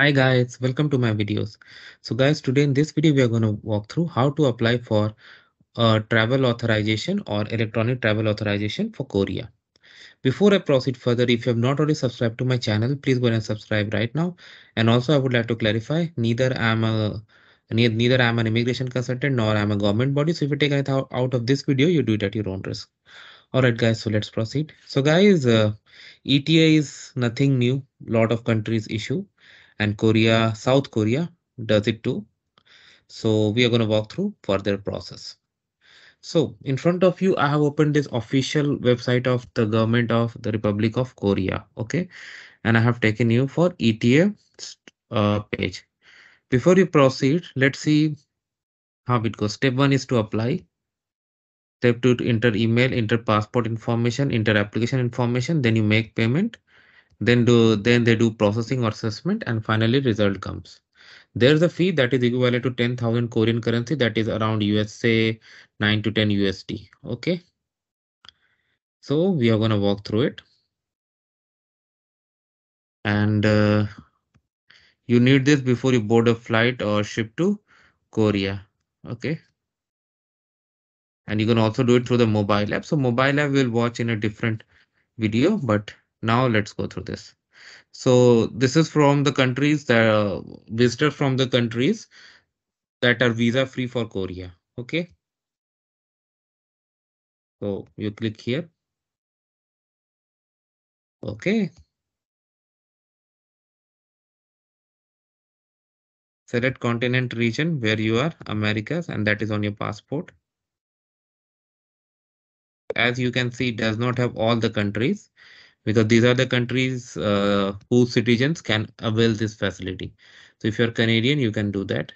Hi guys, welcome to my videos. So guys, today in this video, we are going to walk through how to apply for a travel authorization or electronic travel authorization for Korea. Before I proceed further, if you have not already subscribed to my channel, please go and subscribe right now. And also I would like to clarify, neither am a neither am an immigration consultant nor i am a government body. So if you take anything out of this video, you do it at your own risk. All right, guys, so let's proceed. So guys, uh, ETA is nothing new. Lot of countries issue and Korea, South Korea does it too. So we are going to walk through further process. So in front of you, I have opened this official website of the government of the Republic of Korea. Okay. And I have taken you for ETA uh, page. Before you proceed, let's see how it goes. Step one is to apply. Step two to enter email, enter passport information, enter application information. Then you make payment then do then they do processing or assessment and finally result comes. There's a fee that is equivalent to 10,000 Korean currency that is around USA 9 to 10 USD okay? So we are going to walk through it. And uh, you need this before you board a flight or ship to Korea okay? And you can also do it through the mobile app. So mobile app will watch in a different video but now let's go through this. So this is from the countries that uh, visitors from the countries that are visa free for Korea. Okay. So you click here. Okay. Select continent region where you are, Americas, and that is on your passport. As you can see, does not have all the countries because these are the countries uh, whose citizens can avail this facility. So if you're Canadian, you can do that.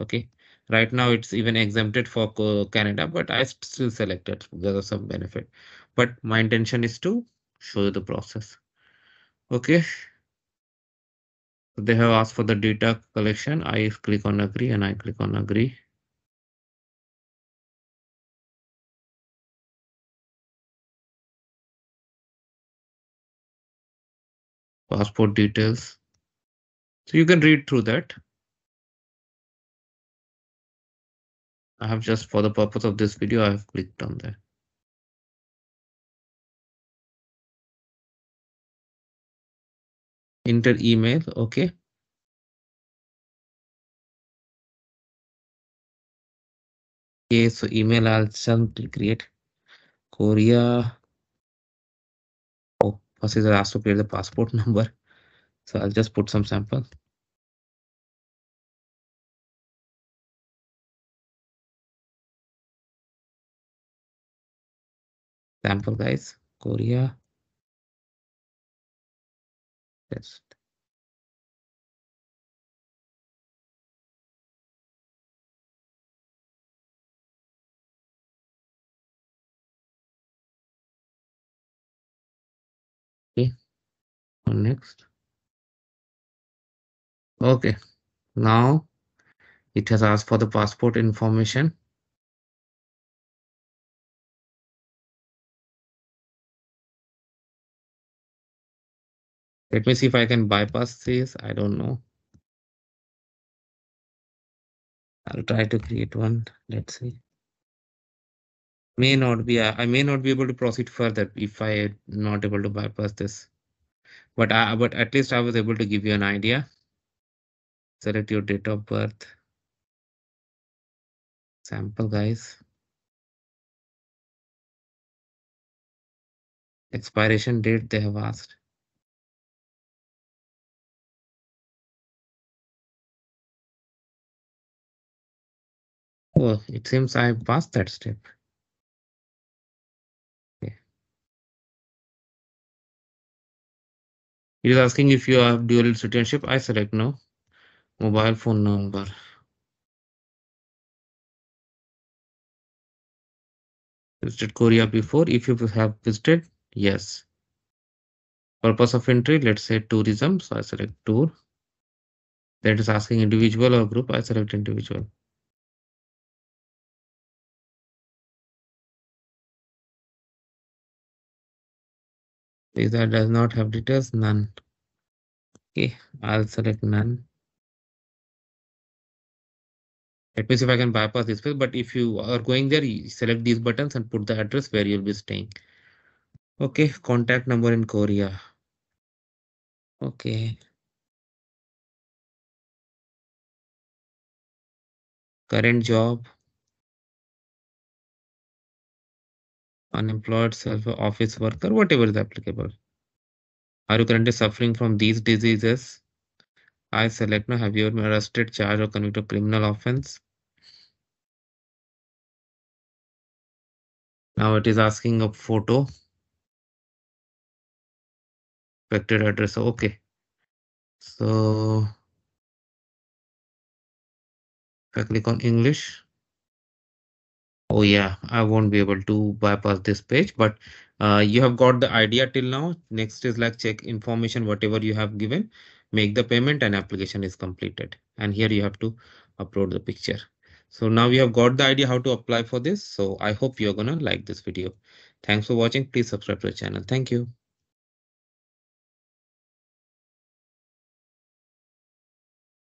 Okay, right now it's even exempted for Canada, but I still selected because of some benefit. But my intention is to show you the process. Okay. They have asked for the data collection. I click on agree and I click on agree. passport details. So you can read through that. I have just for the purpose of this video, I have clicked on that. Enter email, okay. Okay, so email I'll simply create Korea oh First is asked to create the passport number. So I'll just put some sample. Sample guys, Korea. Yes. Okay. Next. Okay. Now it has asked for the passport information. Let me see if I can bypass this. I don't know. I'll try to create one. Let's see. May not be, I may not be able to proceed further if I am not able to bypass this. But I, but at least I was able to give you an idea. Select your date of birth. Sample guys. Expiration date they have asked. Oh, it seems I passed that step. Okay. It is asking if you have dual citizenship. I select no. Mobile phone number. Visited Korea before. If you have visited, yes. Purpose of entry, let's say tourism. So I select tour. That is asking individual or group. I select individual. Visa does not have details, none. Okay, I'll select none. Let me see if I can bypass this. But if you are going there, you select these buttons and put the address where you'll be staying. Okay, contact number in Korea. Okay. Current job. Unemployed, self office worker, whatever is applicable. Are you currently suffering from these diseases? I select now. Have you been arrested, charged, or convicted of criminal offense? Now it is asking a photo. Expected address. Okay. So if I click on English, oh yeah, I won't be able to bypass this page, but uh, you have got the idea till now. Next is like check information, whatever you have given, make the payment and application is completed. And here you have to upload the picture. So now we have got the idea how to apply for this. So I hope you're gonna like this video. Thanks for watching. Please subscribe to the channel. Thank you.